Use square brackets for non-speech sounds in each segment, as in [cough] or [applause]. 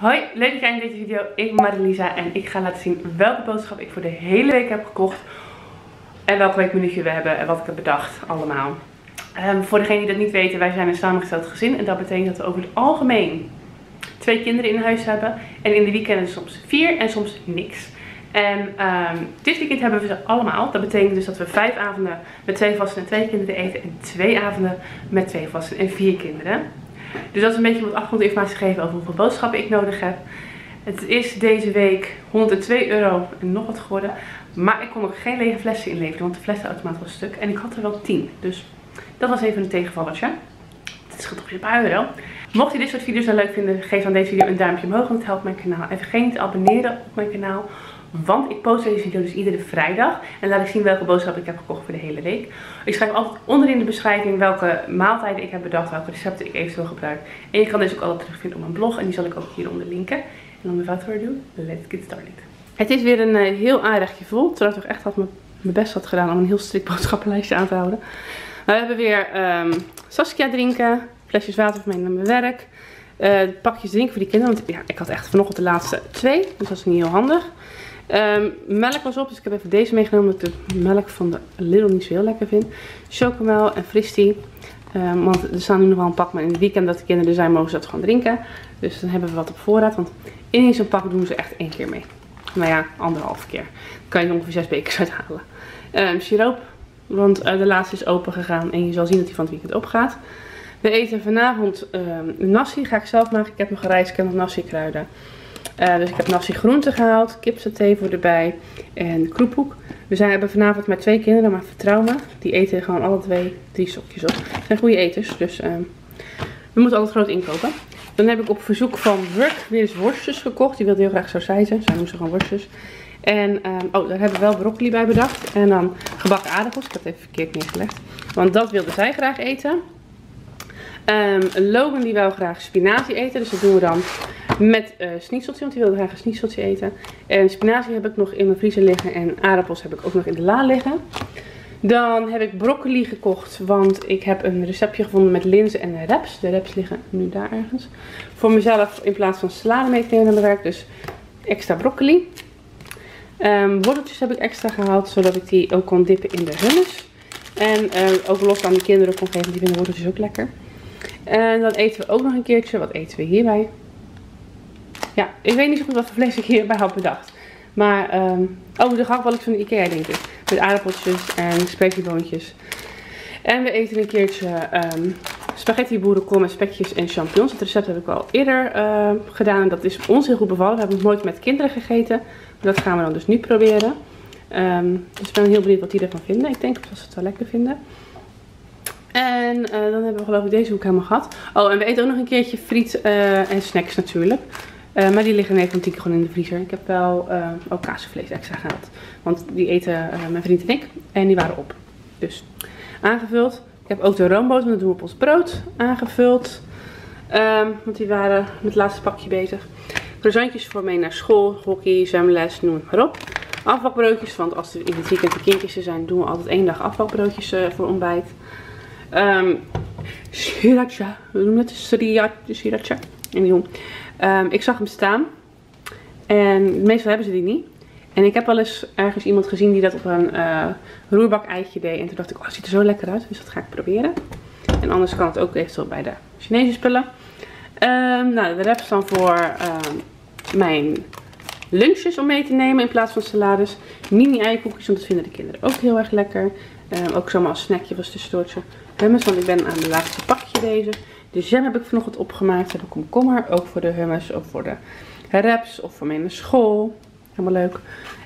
Hoi, leuk dat kijkt naar deze video. Ik ben Marilisa en ik ga laten zien welke boodschap ik voor de hele week heb gekocht. En welke weekminuutje we hebben en wat ik heb bedacht allemaal. Um, voor degenen die dat niet weten, wij zijn een samengesteld gezin. En dat betekent dat we over het algemeen twee kinderen in huis hebben. En in de weekenden soms vier en soms niks. En um, dit weekend hebben we ze allemaal. Dat betekent dus dat we vijf avonden met twee vasten en twee kinderen eten. En twee avonden met twee vasten en vier kinderen. Dus dat is een beetje wat achtergrondinformatie geven over hoeveel boodschappen ik nodig heb. Het is deze week 102 euro en nog wat geworden. Maar ik kon nog geen lege flessen inleveren, want de flessenautomaat was stuk. En ik had er wel 10. Dus dat was even een tegenvallertje. Het scheelt toch een paar euro. Mocht je dit soort video's nou leuk vinden, geef dan deze video een duimpje omhoog, want het helpt mijn kanaal. En vergeet niet te abonneren op mijn kanaal. Want ik post deze video dus iedere vrijdag. En laat ik zien welke boodschappen ik heb gekocht voor de hele week. Ik schrijf altijd onderin de beschrijving welke maaltijden ik heb bedacht. Welke recepten ik eventueel gebruik. En je kan deze ook altijd terugvinden op mijn blog. En die zal ik ook hieronder linken. En dan without further ado, let's get started. Het is weer een uh, heel aardigje vol. Terwijl ik toch echt had mijn best had gedaan om een heel strikt [laughs] boodschappenlijstje aan te houden. We hebben weer um, Saskia drinken. Flesjes water voor mij naar mijn werk. Uh, pakjes drinken voor die kinderen. Want ja, ik had echt vanochtend de laatste twee. Dus dat is niet heel handig. Um, melk was op, dus ik heb even deze meegenomen. Omdat ik de melk van de Lidl niet zo heel lekker vind. Chocomel en fristie. Um, want er staan nu nog wel een pak, maar in het weekend dat de kinderen er zijn, mogen ze dat gewoon drinken. Dus dan hebben we wat op voorraad. Want in zo'n pak doen ze echt één keer mee. Nou ja, anderhalf keer. Dan kan je er ongeveer zes bekers uithalen. Um, siroop, want uh, de laatste is open gegaan. En je zal zien dat die van het weekend opgaat. We eten vanavond um, nasi. Ga ik zelf maken. Ik heb nog gereisd, ik heb nasi kruiden. Uh, dus ik heb nasi groente gehaald, kipsaté voor erbij en kroephoek. We zijn, hebben vanavond met twee kinderen, maar vertrouw me, die eten gewoon alle twee drie sokjes op. Het zijn goede eters, dus uh, we moeten altijd groot inkopen. Dan heb ik op verzoek van Work weer eens worstjes gekocht. Die wilde heel graag sausijzen, zij moesten gewoon worstjes. En, um, oh, daar hebben we wel broccoli bij bedacht. En dan gebakken aardappels, ik heb het even verkeerd neergelegd. Want dat wilde zij graag eten. Um, Logan die wil graag spinazie eten, dus dat doen we dan met uh, want die wilde graag een snieseltje eten. En spinazie heb ik nog in mijn vriezer liggen en aardappels heb ik ook nog in de la liggen. Dan heb ik broccoli gekocht, want ik heb een receptje gevonden met linzen en reps. De reps liggen nu daar ergens. Voor mezelf in plaats van salade mee te nemen naar mijn werk, dus extra broccoli. Um, worteltjes heb ik extra gehaald, zodat ik die ook kon dippen in de hummus. En uh, ook los aan de kinderen kon geven, die vinden worteltjes ook lekker. En dan eten we ook nog een keertje, wat eten we hierbij? Ja, ik weet niet zo goed wat voor vlees ik hierbij had bedacht. Maar, um, oh, de gehaktballetjes van de Ikea denk ik. Met aardappeltjes en speckieboontjes. En we eten een keertje um, spaghetti boerenkool met spekjes en champignons. Het recept heb ik al eerder uh, gedaan en dat is ons heel goed bevallen. We hebben het nooit met kinderen gegeten. Dat gaan we dan dus nu proberen. Dus ik ben heel benieuwd wat die ervan vinden. Ik denk dat ze het wel lekker vinden. En uh, dan hebben we geloof ik deze hoek helemaal gehad. Oh, en we eten ook nog een keertje friet uh, en snacks natuurlijk. Uh, maar die liggen 9 van 10 keer gewoon in de vriezer. Ik heb wel ook kaasvlees extra gehaald. Want die eten mijn vriend en ik. En die waren op. Dus aangevuld. Ik heb ook de roomboter met doen op ons brood aangevuld. Um, want die waren met het laatste pakje bezig. Croissantjes voor mee naar school, hockey, zwemles, noem het maar op. Afbakbroodjes, want als er in het weekend de kindjes zijn, doen we altijd één dag afbakbroodjes voor ontbijt. Um, sriracha. We noemen het sriracha. Um, ik zag hem staan. En meestal hebben ze die niet. En ik heb wel eens ergens iemand gezien die dat op een uh, roerbak eitje deed. En toen dacht ik, oh, ziet er zo lekker uit. Dus dat ga ik proberen. En anders kan het ook eventueel bij de Chinese spullen. Um, nou, de reps dan voor mijn lunches om mee te nemen in plaats van salades. Mini eierkoekjes, want dat vinden de kinderen ook heel erg lekker. ook zomaar als snackje was tussendoortje hummus, want ik ben aan het laatste pakje bezig. De jam heb ik vanochtend opgemaakt. Heb ik komkommer, ook voor de hummus of voor de reps of voor naar school. Helemaal leuk.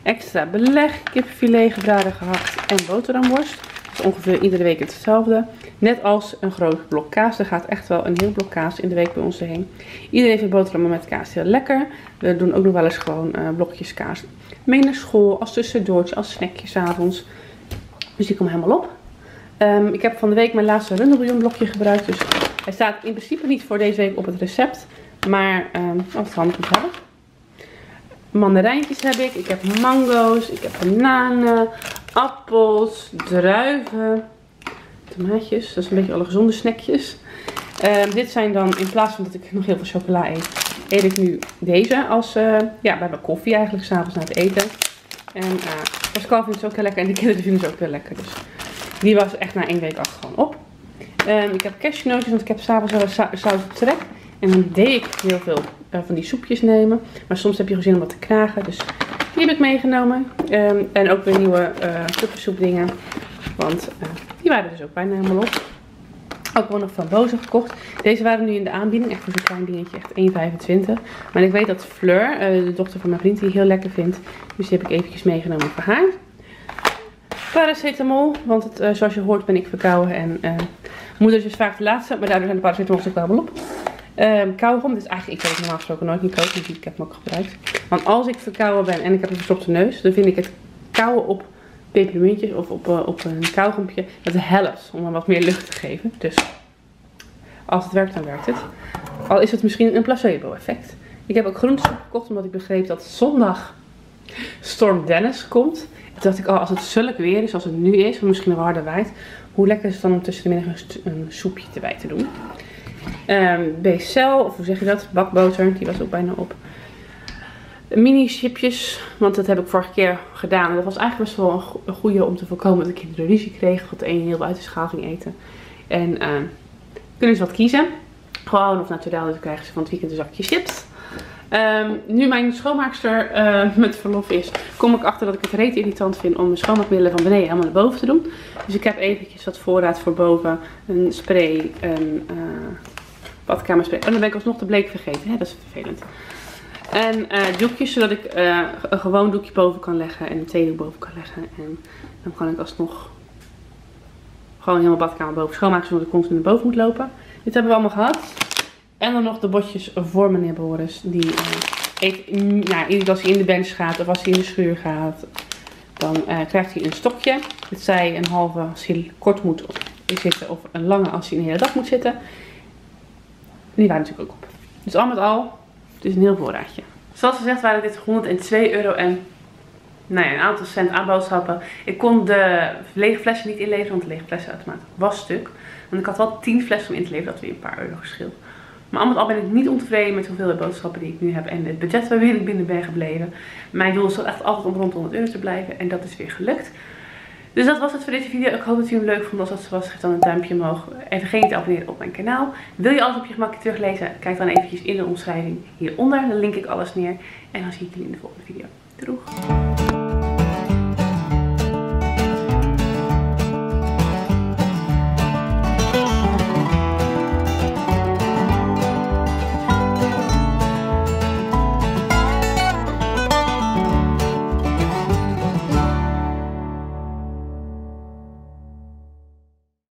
Extra beleg, kipfilet, gebraden gehakt en boterhamworst. Dat is ongeveer iedere week hetzelfde. Net als een groot blok kaas. Er gaat echt wel een heel blok kaas in de week bij ons heen. Iedereen vindt boterhammen met kaas heel lekker. We doen ook nog wel eens gewoon uh, blokjes kaas mee naar school. Als tussendoortje, als snackje s'avonds. Dus die komt helemaal op. Um, ik heb van de week mijn laatste runderbouillonblokje gebruikt. Dus hij staat in principe niet voor deze week op het recept. Maar um, oh, het handig te hebben. Mandarijntjes heb ik. Ik heb mango's. Ik heb bananen. Appels. Druiven. Tomaatjes. Dat is een beetje alle gezonde snackjes. Um, dit zijn dan, in plaats van dat ik nog heel veel chocola eet, eet ik nu deze als, uh, ja, bij mijn koffie eigenlijk, s'avonds na het eten. En uh, Pascal vindt het ook heel lekker en de kinderen vinden het ook heel lekker. Dus die was echt na één week af gewoon op. Um, ik heb cashewnootjes, want ik heb s'avonds wel een trek. En dan deed ik heel veel uh, van die soepjes nemen. Maar soms heb je gewoon om wat te knagen. Dus die heb ik meegenomen. Um, en ook weer nieuwe uh. Want uh, die waren dus ook bijna helemaal op. Ook wel nog van Boze gekocht. Deze waren nu in de aanbieding. Echt voor zo'n klein dingetje. Echt 1,25. Maar ik weet dat Fleur, de dochter van mijn vriend, die heel lekker vindt. Dus die heb ik eventjes meegenomen voor haar. Paracetamol. Want het, zoals je hoort ben ik verkouden. En moeder is dus vaak de laatste. Maar daardoor zijn de paracetamols ook wel op. Um, kauwgom. Dus eigenlijk, ik weet normaal gesproken nooit niet koken. Dus ik heb hem ook gebruikt. Want als ik verkouden ben en ik heb een verstopte neus. Dan vind ik het kauwen op pepermuntjes of op, uh, op een kauwgompje. Dat helpt om hem wat meer lucht te geven. Dus als het werkt, dan werkt het. Al is het misschien een placebo effect. Ik heb ook groentesoep gekocht omdat ik begreep dat zondag Storm Dennis komt. Toen dacht ik, oh, als het zulk weer is, als het nu is, of misschien een harder waait. Hoe lekker is het dan om tussen de middag een, soepje erbij te doen. Um, of hoe zeg je dat? Bakboter, die was ook bijna op mini chipjes. Want dat heb ik vorige keer gedaan. Dat was eigenlijk best wel een goede om te voorkomen dat ik de ruzie kreeg. Dat een heel uit de schaal ging eten. En uh, kunnen ze wat kiezen. Gewoon of natuurlijk dus krijgen ze van het weekend een zakje chips. Um, nu mijn schoonmaakster uh, [laughs] met verlof is, kom ik achter dat ik het reet irritant vind om mijn schoonmaakmiddelen van beneden helemaal naar boven te doen. Dus ik heb eventjes wat voorraad voor boven. Een spray, een uh, badkamerspray. Oh, dan ben ik alsnog de bleek vergeten. Hè? Dat is vervelend. En uh, doekjes, zodat ik een gewoon doekje boven kan leggen en een theedoek boven kan leggen. En dan kan ik alsnog gewoon helemaal badkamer boven schoonmaken, zodat ik constant naar boven moet lopen. Dit hebben we allemaal gehad. En dan nog de botjes voor meneer Boris. Die uh, eet, nou, als hij in de bench gaat of als hij in de schuur gaat, dan krijgt hij een stokje. Het zij een halve als hij kort moet zitten of een lange als hij een hele dag moet zitten. Die waren natuurlijk ook op. Dus al met al het is een heel voorraadje. Zoals gezegd waren dit 102 euro en nou ja, een aantal cent aan boodschappen. Ik kon de lege flessen niet inleveren, want de lege flessenautomaat was stuk. Want ik had wel 10 flessen om in te leveren, dat weer een paar euro verschil. Maar al al ben ik niet ontevreden met hoeveel boodschappen die ik nu heb en het budget waarmee ik binnen ben gebleven. Mijn doel is echt altijd om rond 100 euro te blijven en dat is weer gelukt. Dus dat was het voor deze video. Ik hoop dat u hem leuk vond. Als dat zo was, geef dan een duimpje omhoog. En vergeet niet te abonneren op mijn kanaal. Wil je alles op je gemakje teruglezen? Kijk dan eventjes in de omschrijving hieronder. Dan link ik alles neer. En dan zie ik jullie in de volgende video. Doeg!